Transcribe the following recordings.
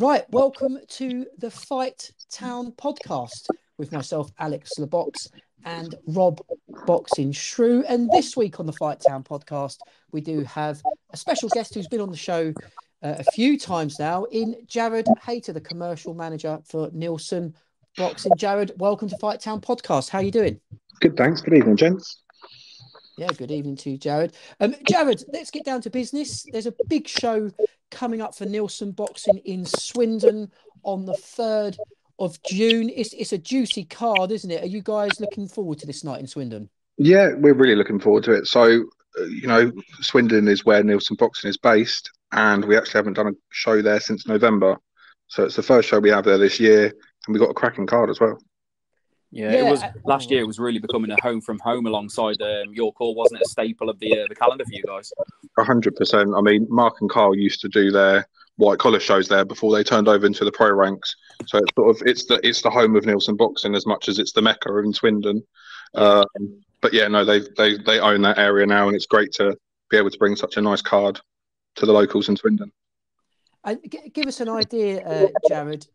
Right, welcome to the Fight Town podcast with myself, Alex Labox, and Rob Boxing Shrew. And this week on the Fight Town podcast, we do have a special guest who's been on the show uh, a few times now in Jared Hayter, the commercial manager for Neilson Boxing. Jared, welcome to Fight Town podcast. How are you doing? Good, thanks. Good evening, gents. Yeah, good evening to you, Jared. Um, Jared, let's get down to business. There's a big show coming up for Neilson Boxing in Swindon on the 3rd of June. It's, it's a juicy card, isn't it? Are you guys looking forward to this night in Swindon? Yeah, we're really looking forward to it. So, uh, you know, Swindon is where Neilson Boxing is based, and we actually haven't done a show there since November. So it's the first show we have there this year, and we got a cracking card as well. Yeah, yeah, it was last year. It was really becoming a home from home alongside um, York Hall, wasn't it? A staple of the uh, the calendar for you guys. hundred percent. I mean, Mark and Carl used to do their white collar shows there before they turned over into the pro ranks. So it's sort of it's the it's the home of Neilson boxing as much as it's the MECA in Swindon. Um, but yeah, no, they they they own that area now, and it's great to be able to bring such a nice card to the locals in Swindon. And give us an idea, uh, Jared.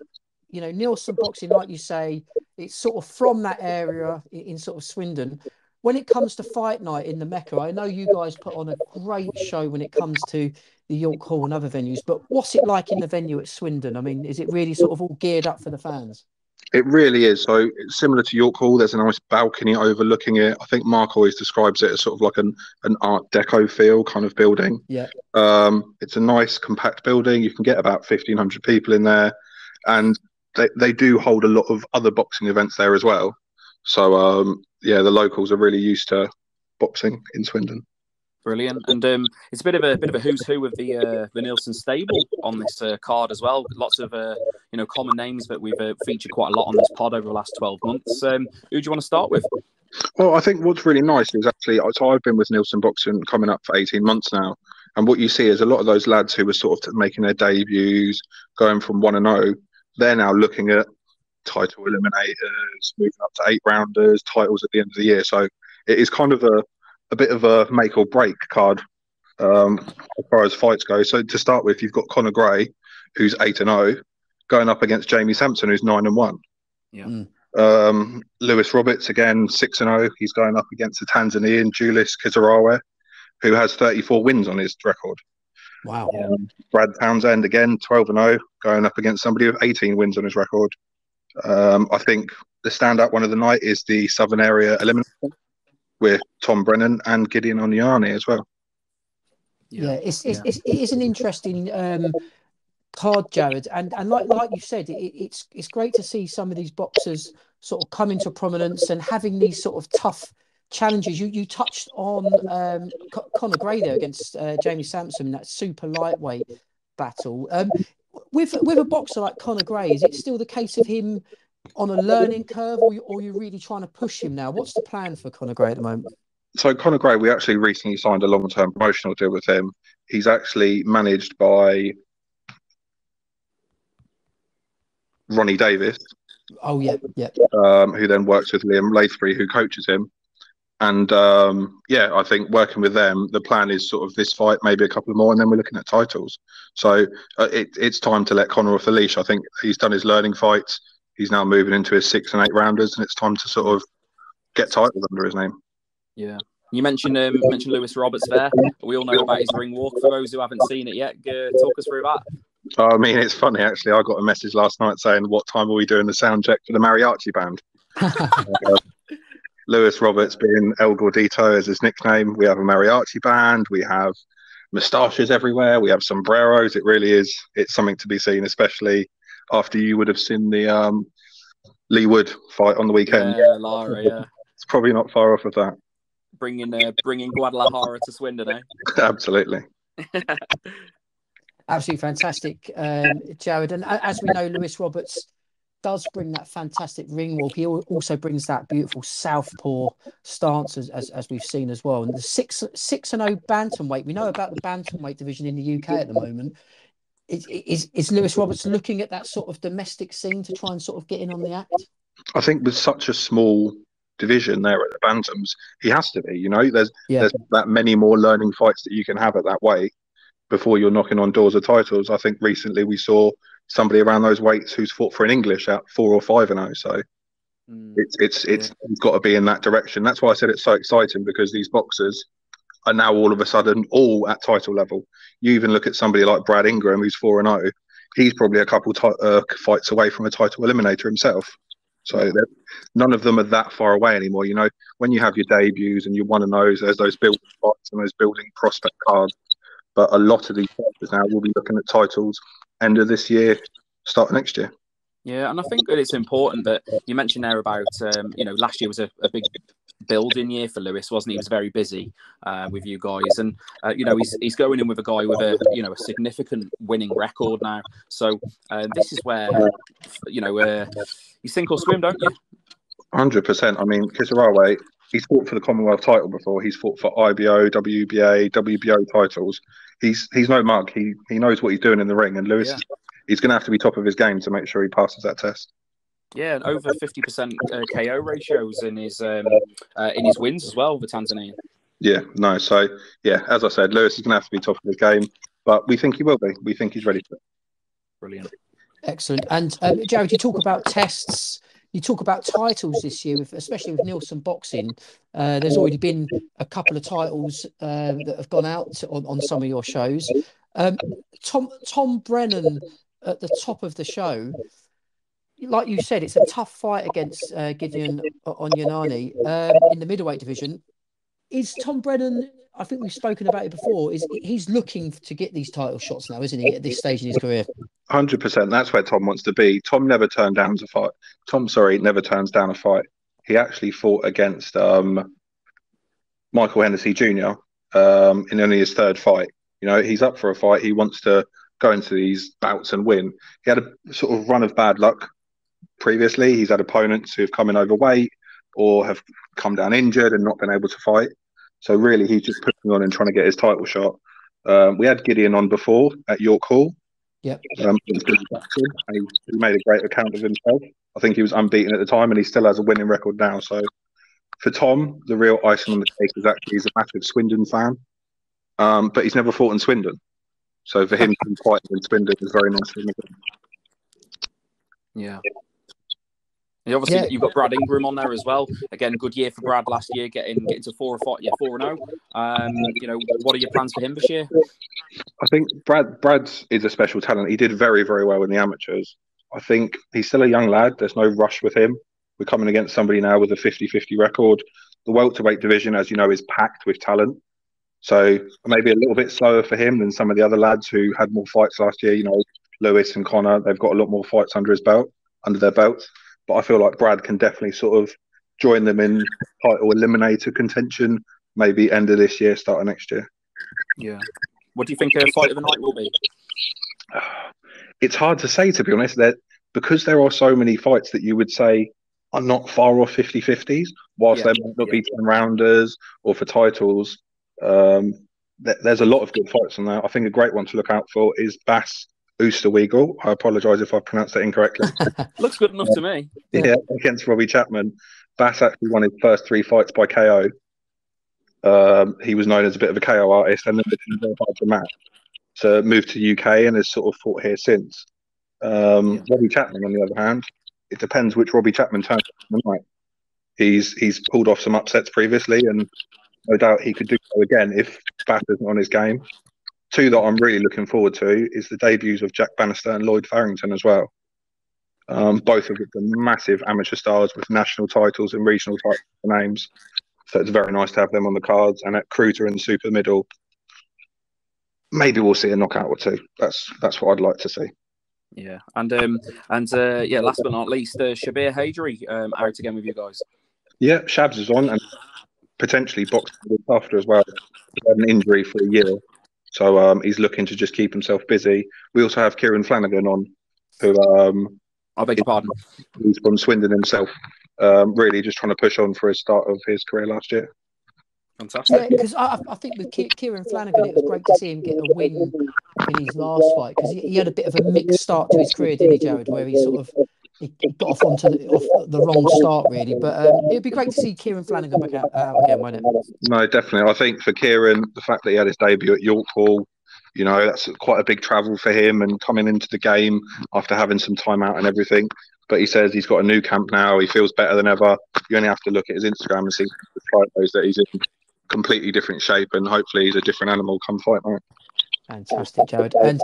You know, Neilson boxing, like you say, it's sort of from that area in sort of Swindon. When it comes to fight night in the MECA, I know you guys put on a great show when it comes to the York Hall and other venues, but what's it like in the venue at Swindon? I mean, is it really sort of all geared up for the fans? It really is. So similar to York Hall, there's a nice balcony overlooking it. I think Mark always describes it as sort of like an, an Art Deco feel kind of building. Yeah. Um, it's a nice compact building. You can get about fifteen hundred people in there, and they, they do hold a lot of other boxing events there as well. So um, yeah, the locals are really used to boxing in Swindon. Brilliant, and um, it's a bit of a bit of a who's who of the uh, the Neilson stable on this uh, card as well. Lots of uh, you know common names that we've uh, featured quite a lot on this pod over the last twelve months. Um, who do you want to start with? Well, I think what's really nice is actually so I've been with Neilson Boxing coming up for eighteen months now, and what you see is a lot of those lads who were sort of making their debuts, going from one and zero, oh, they're now looking at title eliminators, moving up to eight rounders, titles at the end of the year. So it is kind of a, a bit of a make or break card um, as far as fights go. So to start with, you've got Conor Gray, who's eight and zero, oh, going up against Jamie Sampson, who's nine and one. Yeah. Mm. Um, Lewis Roberts again, six and zero. Oh, he's going up against the Tanzanian Julius Kisarawe, who has 34 wins on his record. Wow. Um, Brad Townsend again, 12 and 0, going up against somebody with 18 wins on his record. Um, I think the standout one of the night is the Southern Area Eliminator with Tom Brennan and Gideon Onyani as well. Yeah, it's, it's, yeah. it's, it is an interesting um, card, Jared, and and like like you said, it, it's it's great to see some of these boxers sort of come into prominence and having these sort of tough challenges. You you touched on um, Conor Gray there against uh, Jamie Sampson, in that super lightweight battle. Um, with with a boxer like Conor Gray, is it still the case of him on a learning curve, or, you, or you're really trying to push him now? What's the plan for Conor Gray at the moment? So Conor Gray, we actually recently signed a long-term promotional deal with him. He's actually managed by Ronnie Davis. Oh yeah, yeah. Um, who then works with Liam Lathbury, who coaches him. And um, yeah, I think working with them, the plan is sort of this fight, maybe a couple more, and then we're looking at titles. So uh, it, it's time to let Conor off the leash. I think he's done his learning fights. He's now moving into his six and eight rounders, and it's time to sort of get titles under his name. Yeah. You mentioned um, mentioned Lewis Roberts there. We all know about his ring walk. For those who haven't seen it yet, uh, talk us through that. I mean, it's funny actually. I got a message last night saying, "What time are we doing the sound check for the mariachi band?" Lewis Roberts being El Gordito as his nickname. We have a mariachi band. We have moustaches everywhere. We have sombreros. It really is. It's something to be seen, especially after you would have seen the um, Leigh Wood fight on the weekend. Yeah, Lara. Yeah, it's probably not far off of that. Bringing uh, bringing Guadalajara to Swindon, eh? Absolutely. Absolutely fantastic, um, Jared. And as we know, Lewis Roberts does bring that fantastic ring walk. He also brings that beautiful southpaw stance, as, as, as we've seen as well. And the six six and zero oh bantamweight. We know about the bantamweight division in the UK at the moment. Is, is is Lewis Roberts looking at that sort of domestic scene to try and sort of get in on the act? I think with such a small division there at the bantams, he has to be. You know, there's yeah. there's that many more learning fights that you can have at that weight before you're knocking on doors of titles. I think recently we saw somebody around those weights who's fought for an English at four or five and oh. So mm. it's it's it's yeah. got to be in that direction. That's why I said it's so exciting because these boxers are now all of a sudden all at title level. You even look at somebody like Brad Ingram, who's four and zero. Oh, he's probably a couple t- uh, fights away from a title eliminator himself. So none of them are that far away anymore. You know, when you have your debuts and you want to know, there's those building spots and those building prospect cards. But a lot of these fighters now will be looking at titles end of this year, start next year. Yeah, and I think that it's important that you mentioned there about um, you know last year was a, a, big building year for Lewis, wasn't he? He was very busy uh, with you guys, and uh, you know he's he's going in with a guy with a you know a significant winning record now. So uh, this is where you know uh, you sink or swim, don't you? Hundred percent. I mean, Kisarawe, he's fought for the Commonwealth title before. He's fought for IBO, WBA, WBO titles. He's he's no mug. He he knows what he's doing in the ring, and Lewis. Yeah he's going to have to be top of his game to make sure he passes that test. Yeah, and over fifty percent uh, KO ratios in his um, uh, in his wins as well the Tanzanian. Yeah, no. So yeah, as I said, Lewis is going to have to be top of his game, but we think he will be. We think he's ready for it. Brilliant. Excellent. And um, Jared, you talk about tests. You talk about titles this year, with, especially with Neilson Boxing. Uh, there's already been a couple of titles uh, that have gone out on, on some of your shows. Um, Tom Tom Brennan at the top of the show, like you said, it's a tough fight against uh, Gideon Onyenani um, in the middleweight division. Is Tom Brennan? I think we've spoken about it before. Is he's looking to get these title shots now, isn't he? At this stage in his career, hundred percent. That's where Tom wants to be. Tom never turned down a fight. Tom, sorry, never turns down a fight. He actually fought against um, Michael Hennessy Jr. Um, in only his third fight. You know, he's up for a fight. He wants to go into these bouts and win. He had a sort of run of bad luck previously. He's had opponents who have come in overweight or have come down injured and not been able to fight. So really, he's just pushing on and trying to get his title shot. Um, we had Gideon on before at York Hall. Yep. Um, he, made a great account of himself. I think he was unbeaten at the time, and he still has a winning record now. So for Tom, the real icing on the cake is actually he's a massive Swindon fan, um, but he's never fought in Swindon. So for him to be quite in Swindon is very nice for him. Yeah. And obviously, yeah. you've got Brad Ingram on there as well. Again, good year for Brad last year, getting getting to four or five, yeah, four and zero. Oh. Um, you know, what are your plans for him this year? I think Brad Brad is a special talent. He did very very well in the amateurs. I think he's still a young lad. There's no rush with him. We're coming against somebody now with a 50-50 record. The welterweight division, as you know, is packed with talent. So maybe a little bit slower for him than some of the other lads who had more fights last year. You know, Lewis and Conor, they've got a lot more fights under his belt, under their belts. But I feel like Brad can definitely sort of join them in title eliminator contention, maybe end of this year, start of next year. Yeah. What do you think a fight of the night will be? It's hard to say, to be honest. That because there are so many fights that you would say are not far off 50 50s, whilst yeah. they might not yeah. be 10 rounders or for titles, um, th- there's a lot of good fights on there. I think a great one to look out for is Bas Oosterwegel. I apologise if I pronounced that incorrectly. Looks good enough to me. Yeah, against Robbie Chapman. Bas actually won his first three fights by KO. Um, he was known as a bit of a KO artist, and then very hard to match. So moved to UK and has sort of fought here since. Um, yeah. Robbie Chapman, on the other hand, it depends which Robbie Chapman turns up tonight. He's he's pulled off some upsets previously, and no doubt he could do so again if Bas isn't on his game. Two that I'm really looking forward to is the debuts of Jack Bannister and Lloyd Farrington as well. Um, both of them massive amateur stars with national titles and regional title names. So it's very nice to have them on the cards. And at Cruiser and Super Middle, maybe we'll see a knockout or two. That's that's what I'd like to see. Yeah, and um, and uh, yeah, last but not least, uh, Shabir Haydari um, out again with you guys. Yeah, Shabs is on, and potentially boxing after as well. He had an injury for a year, so um, he's looking to just keep himself busy. We also have Kieran Flanagan on, who um, I beg your pardon. He's from Swindon himself. Um, really, just trying to push on for his start of his career last year. Fantastic. Yeah, because I, I, think with Kieran Flanagan, it was great to see him get a win in his last fight because he, he, had a bit of a mixed start to his career, didn't he, Jared? Where he sort of he got off onto the, off the wrong start really. But um, it'd be great to see Kieran Flanagan back out, out again, won't it? No, definitely. I think for Kieran, the fact that he had his debut at York Hall, You know, that's quite a big travel for him and coming into the game after having some time out and everything. But he says he's got a new Camp now. He feels better than ever. You only have to look at his Instagram and see the photos that he's in completely different shape, and hopefully he's a different animal come fight night. Fantastic, Jared. And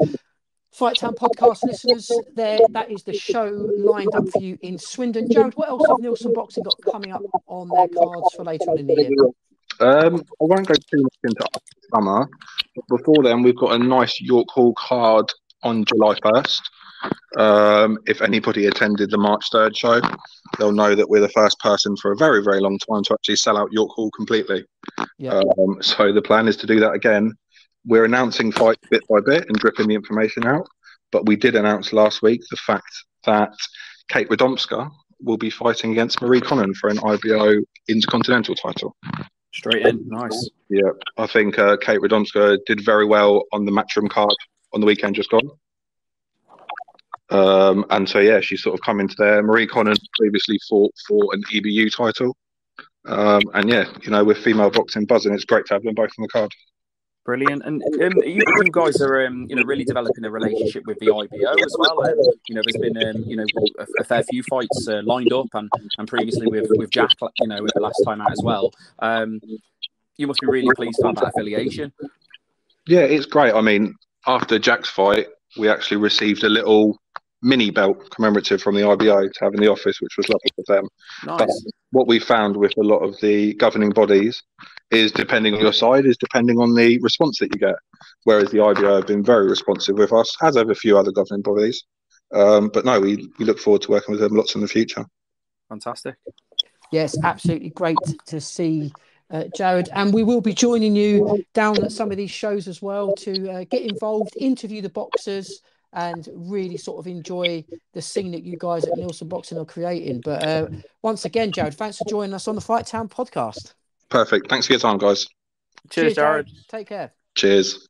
Fight Town podcast listeners, there that is the show lined up for you in Swindon. Jared, what else have Neilson Boxing got coming up on their cards for later on in the year? Um, I won't go too much into summer. But before then, we've got a nice York Hall card on July 1st. Um, if anybody attended the March 3rd show, they'll know that we're the first person for a very, very long time to actually sell out York Hall completely. Yeah. Um, so the plan is to do that again. We're announcing fights bit by bit and dripping the information out. But we did announce last week the fact that Kate Radomska will be fighting against Marie Connon for an IBO Intercontinental title. Straight in, nice. Yeah, I think uh, Kate Radomska did very well on the Matchroom card on the weekend just gone. Um, and so yeah, she's sort of come into there. Marie Connon previously fought for an EBU title. Um, and yeah, you know, with female boxing buzzing, it's great to have them both on the card. Brilliant, and um, you, you, guys are, um, you know, really developing a relationship with the IBO as well. You know, there's been, um, you know, a, a, fair few fights uh, lined up, and, and previously with with Jack, you know, the last time out as well. Um, you must be really pleased have that affiliation. Yeah, it's great. I mean, after Jack's fight, we actually received a little mini belt commemorative from the IBO to have in the office, which was lovely for them. Nice. But what we found with a lot of the governing bodies is depending on your side, is depending on the response that you get. Whereas the IBO have been very responsive with us, as have a few other governing bodies. Um, but no, we, we look forward to working with them lots in the future. Fantastic. Yes, absolutely great to see. Uh, Jared, and we will be joining you down at some of these shows as well to uh, get involved, interview the boxers, and really sort of enjoy the scene that you guys at Neilson Boxing are creating. But uh, once again, Jared, thanks for joining us on the Fight Town podcast. Perfect. Thanks for your time, guys. Cheers, Cheers Jared. Jared. Take care. Cheers.